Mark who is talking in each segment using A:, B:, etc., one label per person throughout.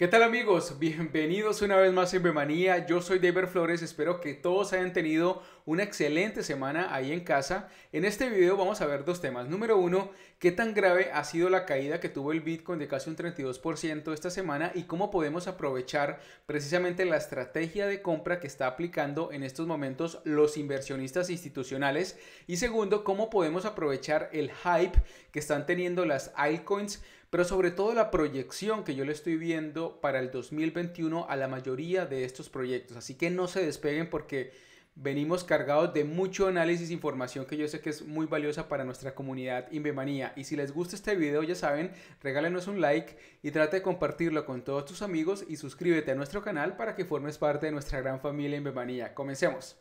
A: ¿Qué tal amigos? Bienvenidos una vez más en Bemanía. Yo soy David Flores. Espero que todos hayan tenido una excelente semana ahí en casa. En este video vamos a ver dos temas. Número uno, qué tan grave ha sido la caída que tuvo el Bitcoin de casi un 32% esta semana y cómo podemos aprovechar precisamente la estrategia de compra que está aplicando en estos momentos los inversionistas institucionales. Y segundo, cómo podemos aprovechar el hype que están teniendo las altcoins pero sobre todo la proyección que yo le estoy viendo para el 2021 a la mayoría de estos proyectos. Así que no se despeguen porque venimos cargados de mucho análisis e información que yo sé que es muy valiosa para nuestra comunidad Inbemanía. Y si les gusta este video, ya saben, regálenos un like y trate de compartirlo con todos tus amigos y suscríbete a nuestro canal para que formes parte de nuestra gran familia Inbemanía. Comencemos.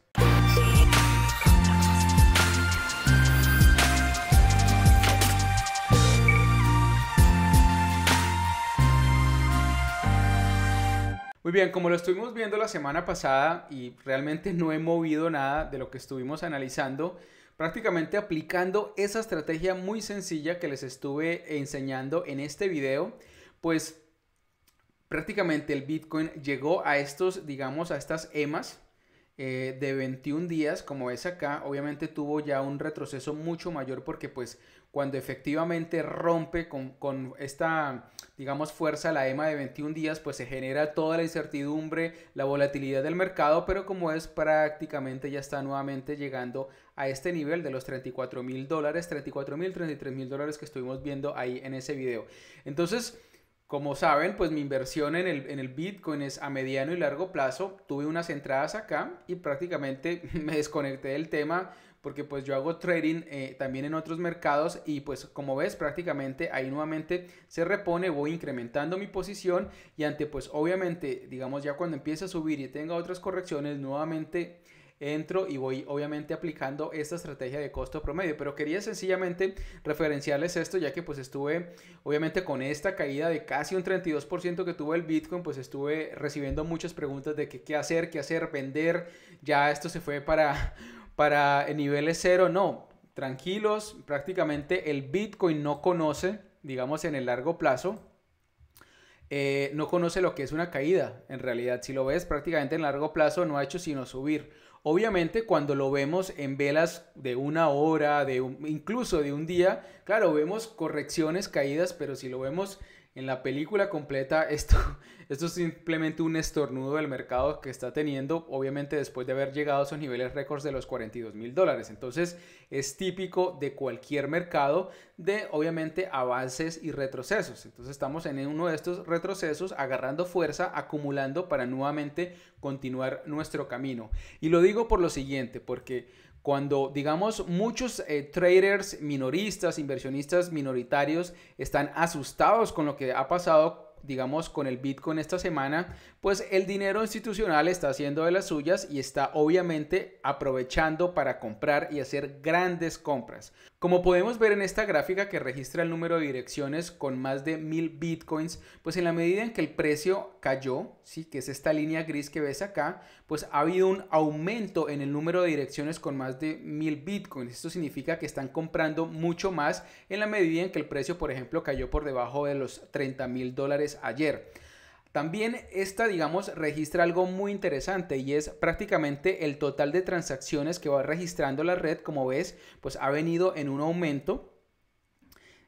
A: Muy bien, como lo estuvimos viendo la semana pasada y realmente no he movido nada de lo que estuvimos analizando, prácticamente aplicando esa estrategia muy sencilla que les estuve enseñando en este video, pues prácticamente el Bitcoin llegó a estos, digamos, a estas EMAs, eh, de 21 días, como ves acá, obviamente tuvo ya un retroceso mucho mayor porque pues cuando efectivamente rompe con, con, esta, digamos, fuerza la EMA de 21 días, pues se genera toda la incertidumbre, la volatilidad del mercado, pero como es prácticamente ya está nuevamente llegando a este nivel de los 34 mil dólares, 34 mil, 33 mil dólares que estuvimos viendo ahí en ese video. Entonces, como saben, pues mi inversión en el, en el, Bitcoin es a mediano y largo plazo. Tuve unas entradas acá y prácticamente me desconecté del tema porque pues yo hago trading eh, también en otros mercados y pues como ves prácticamente ahí nuevamente se repone, voy incrementando mi posición y ante pues obviamente digamos ya cuando empiece a subir y tenga otras correcciones nuevamente entro y voy obviamente aplicando esta estrategia de costo promedio. Pero quería sencillamente referenciarles esto ya que pues estuve obviamente con esta caída de casi un 32% que tuvo el Bitcoin, pues estuve recibiendo muchas preguntas de qué hacer, qué hacer, vender. Ya esto se fue para, para niveles cero. No, tranquilos, prácticamente el Bitcoin no conoce, digamos en el largo plazo, eh, no conoce lo que es una caída. En realidad, si lo ves prácticamente en largo plazo, no ha hecho sino subir. Obviamente cuando lo vemos en velas de una hora, de incluso de un día, claro, vemos correcciones, caídas, pero si lo vemos en la película completa, esto, esto es simplemente un estornudo del mercado que está teniendo, obviamente después de haber llegado a esos niveles récords de los 42 mil dólares. Entonces es típico de cualquier mercado de obviamente avances y retrocesos. Entonces estamos en uno de estos retrocesos agarrando fuerza, acumulando para nuevamente continuar nuestro camino. Y lo digo por lo siguiente, porque cuando, digamos, muchos eh, traders minoristas, inversionistas minoritarios están asustados con lo que ha pasado digamos, con el Bitcoin esta semana, pues el dinero institucional está haciendo de las suyas y está obviamente aprovechando para comprar y hacer grandes compras. Como podemos ver en esta gráfica que registra el número de direcciones con más de mil Bitcoins, pues en la medida en que el precio cayó, sí, que es esta línea gris que ves acá, pues ha habido un aumento en el número de direcciones con más de mil Bitcoins. Esto significa que están comprando mucho más en la medida en que el precio, por ejemplo, cayó por debajo de los 30 mil dólares ayer. También esta, digamos, registra algo muy interesante y es prácticamente el total de transacciones que va registrando la red. Como ves, pues ha venido en un aumento.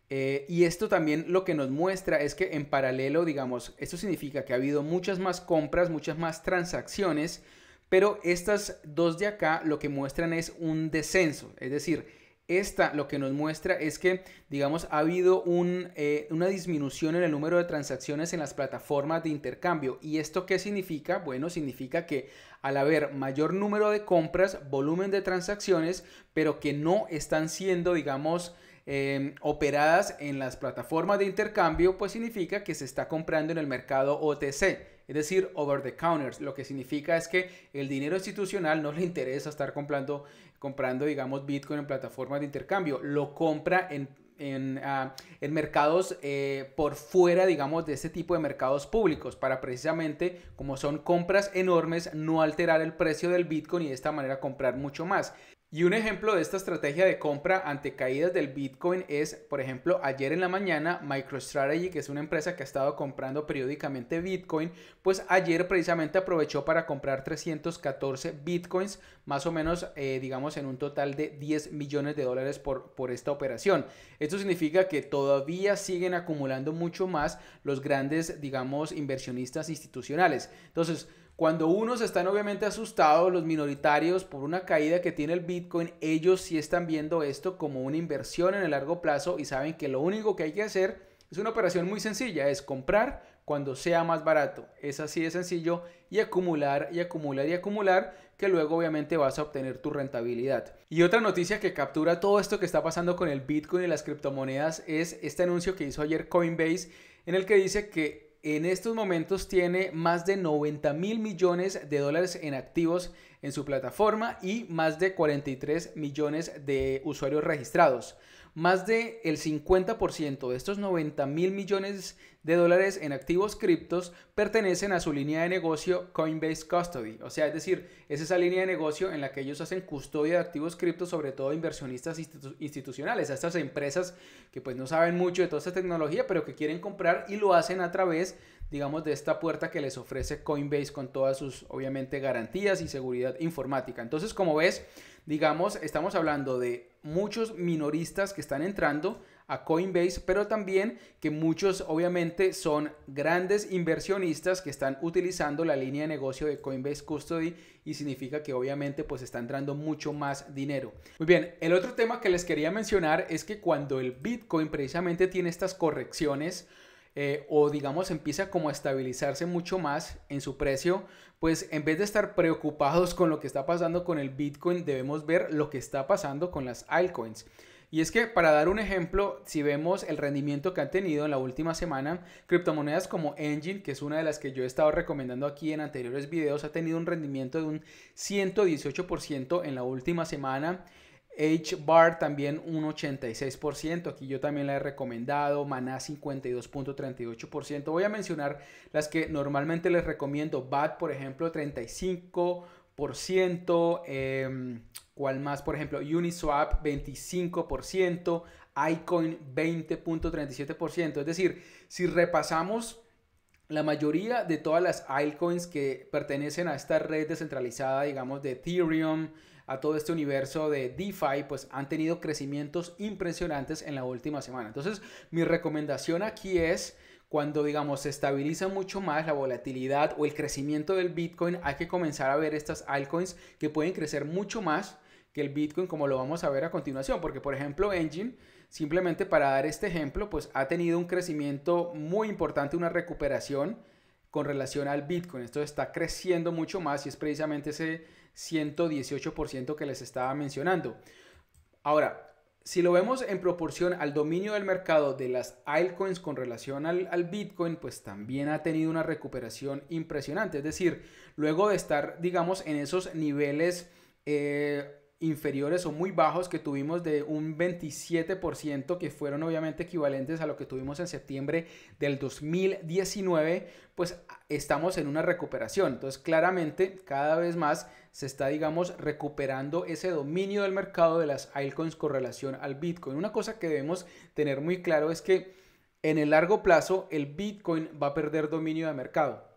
A: Eh, y esto también lo que nos muestra es que en paralelo, digamos, esto significa que ha habido muchas más compras, muchas más transacciones, pero estas dos de acá lo que muestran es un descenso. Es decir, esta lo que nos muestra es que, digamos, ha habido eh, una disminución en el número de transacciones en las plataformas de intercambio. ¿Y esto qué significa? Bueno, significa que al haber mayor número de compras, volumen de transacciones, pero que no están siendo, digamos, em, operadas en las plataformas de intercambio, pues significa que se está comprando en el mercado OTC es decir, over the counters. Lo que significa es que el dinero institucional no le interesa estar comprando, comprando digamos, Bitcoin en plataformas de intercambio, lo compra en, en, ah, mercados eh, por fuera, digamos, de este tipo de mercados públicos, para precisamente, como son compras enormes, no alterar el precio del Bitcoin y de esta manera comprar mucho más. Y un ejemplo de esta estrategia de compra ante caídas del Bitcoin es, por ejemplo, ayer en la mañana MicroStrategy, que es una empresa que ha estado comprando periódicamente Bitcoin, pues ayer precisamente aprovechó para comprar 314 Bitcoins, más o menos, eh, digamos, en un total de 10 millones de dólares por, por esta operación. Esto significa que todavía siguen acumulando mucho más los grandes, digamos, inversionistas institucionales. Entonces, cuando unos están obviamente asustados, los minoritarios, por una caída que tiene el Bitcoin, ellos sí están viendo esto como una inversión en el largo plazo y saben que lo único que hay que hacer es una operación muy sencilla, es comprar cuando sea más barato. Es así de sencillo y acumular y acumular y acumular que luego obviamente vas a obtener tu rentabilidad. Y otra noticia que captura todo esto que está pasando con el Bitcoin y las criptomonedas es este anuncio que hizo ayer Coinbase en el que dice que en estos momentos tiene más de 90 mil millones de dólares en activos en su plataforma y más de 43 millones de usuarios registrados. Más del el 50% de estos 90 mil millones de dólares en activos criptos pertenecen a su línea de negocio Coinbase Custody. O sea, es decir, es esa línea de negocio en la que ellos hacen custodia de activos criptos, sobre todo inversionistas institucionales, a estas empresas que pues no saben mucho de toda esta tecnología, pero que quieren comprar y lo hacen a través digamos, de esta puerta que les ofrece Coinbase con todas sus, obviamente, garantías y seguridad informática. Entonces, como ves, digamos, estamos hablando de muchos minoristas que están entrando a Coinbase, pero también que muchos obviamente son grandes inversionistas que están utilizando la línea de negocio de Coinbase Custody y significa que obviamente pues está entrando mucho más dinero. Muy bien, el otro tema que les quería mencionar es que cuando el Bitcoin precisamente tiene estas correcciones, eh, o digamos empieza como a estabilizarse mucho más en su precio, pues en vez de estar preocupados con lo que está pasando con el Bitcoin, debemos ver lo que está pasando con las altcoins. Y es que para dar un ejemplo, si vemos el rendimiento que han tenido en la última semana, criptomonedas como Engine, que es una de las que yo he estado recomendando aquí en anteriores videos, ha tenido un rendimiento de un 118% en la última semana. H-Bar también un 86%, aquí yo también la he recomendado, Maná 52.38%. Voy a mencionar las que normalmente les recomiendo, BAT por ejemplo 35%, eh, ¿cuál más? Por ejemplo Uniswap 25%, iCoin 20.37%. Es decir, si repasamos la mayoría de todas las altcoins que pertenecen a esta red descentralizada, digamos de Ethereum, a todo este universo de DeFi, pues han tenido crecimientos impresionantes en la última semana. Entonces, mi recomendación aquí es cuando digamos se estabiliza mucho más la volatilidad o el crecimiento del Bitcoin, hay que comenzar a ver estas altcoins que pueden crecer mucho más que el Bitcoin como lo vamos a ver a continuación, porque por ejemplo Engine, simplemente para dar este ejemplo, pues ha tenido un crecimiento muy importante, una recuperación con relación al Bitcoin. Esto está creciendo mucho más y es precisamente ese 118% que les estaba mencionando. Ahora, si lo vemos en proporción al dominio del mercado de las altcoins con relación al, Bitcoin, pues también ha tenido una recuperación impresionante. Es decir, luego de estar, digamos, en esos niveles eh, inferiores o muy bajos que tuvimos de un 27%, que fueron obviamente equivalentes a lo que tuvimos en septiembre del 2019, pues estamos en una recuperación. Entonces, claramente, cada vez más se está, digamos, recuperando ese dominio del mercado de las altcoins con relación al Bitcoin. Una cosa que debemos tener muy claro es que en el largo plazo el Bitcoin va a perder dominio de mercado.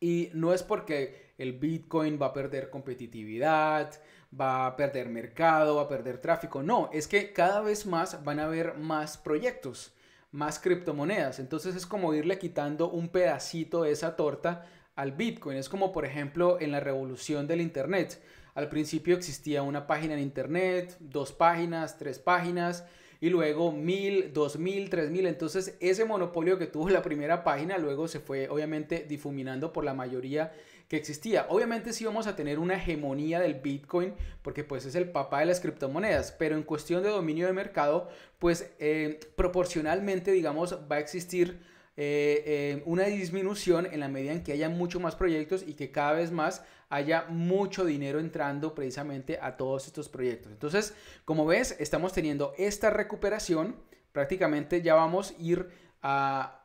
A: Y no es porque el Bitcoin va a perder competitividad, va a perder mercado, va a perder tráfico. No, es que cada vez más van a haber más proyectos, más criptomonedas. Entonces es como irle quitando un pedacito de esa torta al Bitcoin. Es como por ejemplo en la revolución del Internet. Al principio existía una página en Internet, dos páginas, tres páginas y luego mil, dos mil, tres mil. Entonces ese monopolio que tuvo la primera página luego se fue obviamente difuminando por la mayoría que existía. Obviamente sí vamos a tener una hegemonía del Bitcoin porque pues es el papá de las criptomonedas, pero en cuestión de dominio de mercado pues eh, proporcionalmente digamos va a existir eh, eh, una disminución en la medida en que haya mucho más proyectos y que cada vez más haya mucho dinero entrando precisamente a todos estos proyectos. Entonces, como ves, estamos teniendo esta recuperación. Prácticamente ya vamos a ir a,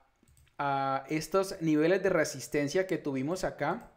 A: estos niveles de resistencia que tuvimos acá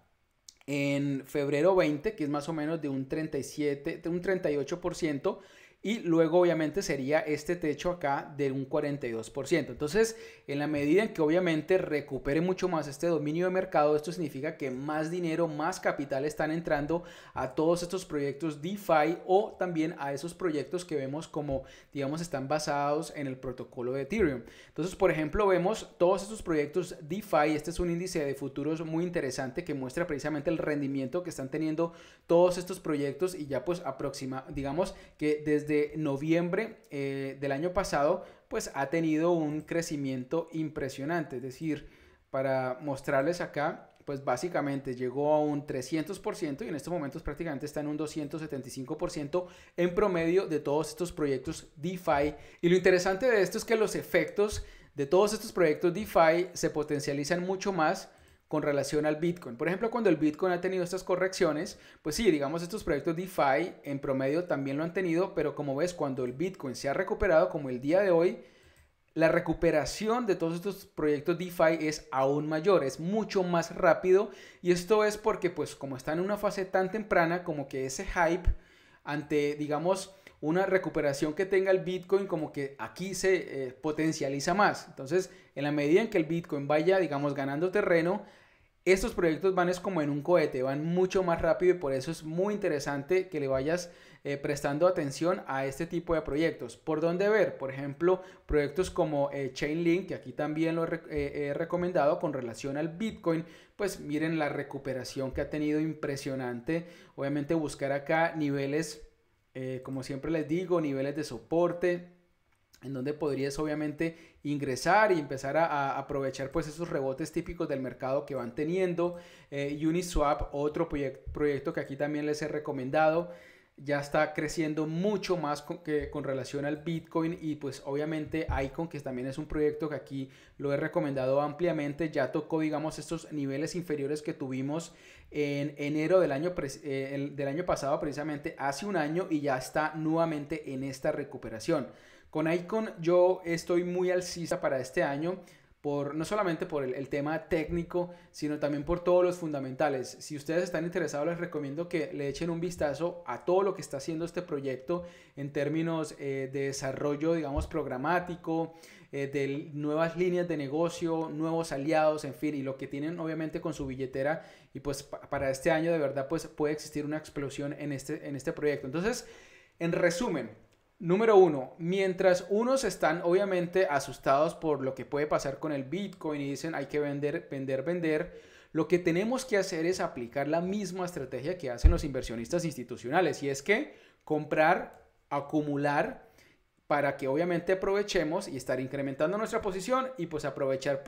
A: en febrero 20, que es más o menos de un 37, de un 38%, y luego obviamente sería este techo acá de un 42%. Entonces, en la medida en que obviamente recupere mucho más este dominio de mercado, esto significa que más dinero, más capital están entrando a todos estos proyectos DeFi o también a esos proyectos que vemos como, digamos, están basados en el protocolo de Ethereum. Entonces, por ejemplo, vemos todos estos proyectos DeFi, este es un índice de futuros muy interesante que muestra precisamente el rendimiento que están teniendo todos estos proyectos y ya pues aproxima, digamos que desde de noviembre eh, del año pasado, pues ha tenido un crecimiento impresionante. Es decir, para mostrarles acá, pues básicamente llegó a un 300% y en estos momentos prácticamente está en un 275% en promedio de todos estos proyectos DeFi. Y lo interesante de esto es que los efectos de todos estos proyectos DeFi se potencializan mucho más con relación al Bitcoin. Por ejemplo, cuando el Bitcoin ha tenido estas correcciones, pues sí, digamos, estos proyectos DeFi en promedio también lo han tenido, pero como ves, cuando el Bitcoin se ha recuperado, como el día de hoy, la recuperación de todos estos proyectos DeFi es aún mayor, es mucho más rápido y esto es porque pues como está en una fase tan temprana como que ese hype ante digamos una recuperación que tenga el Bitcoin como que aquí se eh, potencializa más. Entonces, en la medida en que el Bitcoin vaya digamos ganando terreno, estos proyectos van es como en un cohete, van mucho más rápido y por eso es muy interesante que le vayas eh, prestando atención a este tipo de proyectos. ¿Por dónde ver? Por ejemplo, proyectos como eh, Chainlink, que aquí también lo he, he recomendado con relación al Bitcoin, pues miren la recuperación que ha tenido impresionante. Obviamente buscar acá niveles, eh, como siempre les digo, niveles de soporte en donde podrías obviamente ingresar y empezar a, aprovechar pues esos rebotes típicos del mercado que van teniendo. Eh, Uniswap, otro proyecto que aquí también les he recomendado, ya está creciendo mucho más con, que, con relación al Bitcoin y pues obviamente Icon, que también es un proyecto que aquí lo he recomendado ampliamente, ya tocó digamos estos niveles inferiores que tuvimos en enero del año, eh, del año pasado, precisamente hace un año y ya está nuevamente en esta recuperación. Con Icon yo estoy muy alcista para este año. Por, no solamente por el, tema técnico, sino también por todos los fundamentales. Si ustedes están interesados, les recomiendo que le echen un vistazo a todo lo que está haciendo este proyecto en términos eh, de desarrollo, digamos, programático, eh, de nuevas líneas de negocio, nuevos aliados, en fin, y lo que tienen obviamente con su billetera. Y pues para este año de verdad pues puede existir una explosión en este, en este proyecto. Entonces, en resumen, Número uno, mientras unos están obviamente asustados por lo que puede pasar con el Bitcoin y dicen hay que vender, vender, vender, lo que tenemos que hacer es aplicar la misma estrategia que hacen los inversionistas institucionales y es que comprar, acumular para que obviamente aprovechemos y estar incrementando nuestra posición y pues aprovechar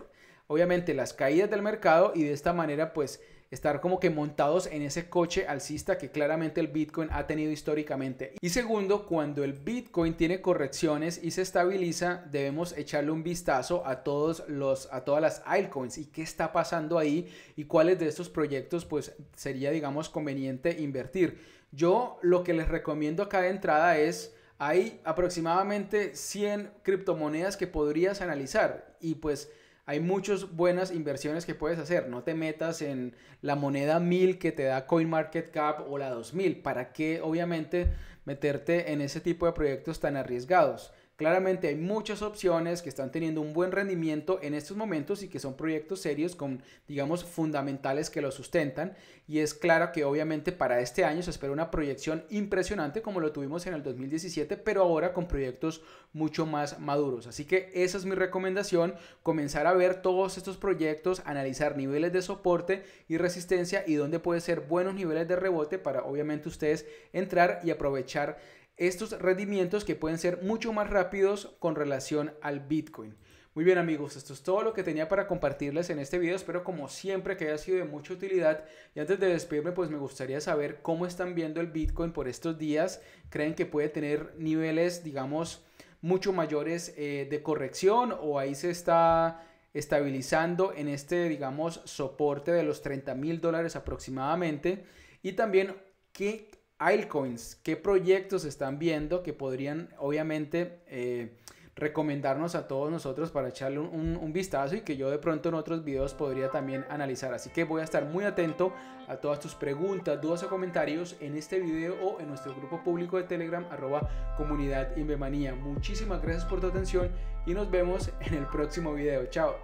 A: obviamente las caídas del mercado y de esta manera pues estar como que montados en ese coche alcista que claramente el Bitcoin ha tenido históricamente. Y segundo, cuando el Bitcoin tiene correcciones y se estabiliza, debemos echarle un vistazo a todos los a todas las altcoins y qué está pasando ahí y cuáles de estos proyectos pues sería digamos conveniente invertir. Yo lo que les recomiendo acá de entrada es hay aproximadamente 100 criptomonedas que podrías analizar y pues hay muchas buenas inversiones que puedes hacer. No te metas en la moneda 1000 que te da CoinMarketCap o la 2000. ¿Para qué, obviamente, meterte en ese tipo de proyectos tan arriesgados? Claramente hay muchas opciones que están teniendo un buen rendimiento en estos momentos y que son proyectos serios con, digamos, fundamentales que lo sustentan. Y es claro que obviamente para este año se espera una proyección impresionante como lo tuvimos en el 2017, pero ahora con proyectos mucho más maduros. Así que esa es mi recomendación, comenzar a ver todos estos proyectos, analizar niveles de soporte y resistencia y dónde puede ser buenos niveles de rebote para obviamente ustedes entrar y aprovechar estos rendimientos que pueden ser mucho más rápidos con relación al Bitcoin. Muy bien amigos, esto es todo lo que tenía para compartirles en este video. Espero como siempre que haya sido de mucha utilidad. Y antes de despedirme, pues me gustaría saber cómo están viendo el Bitcoin por estos días. ¿Creen que puede tener niveles, digamos, mucho mayores eh, de corrección o ahí se está estabilizando en este, digamos, soporte de los 30 mil dólares aproximadamente? Y también, ¿qué altcoins, qué proyectos están viendo que podrían obviamente eh, recomendarnos a todos nosotros para echarle un, vistazo y que yo de pronto en otros videos podría también analizar. Así que voy a estar muy atento a todas tus preguntas, dudas o comentarios en este video o en nuestro grupo público de Telegram arroba comunidad Invemanía. Muchísimas gracias por tu atención y nos vemos en el próximo video. Chao.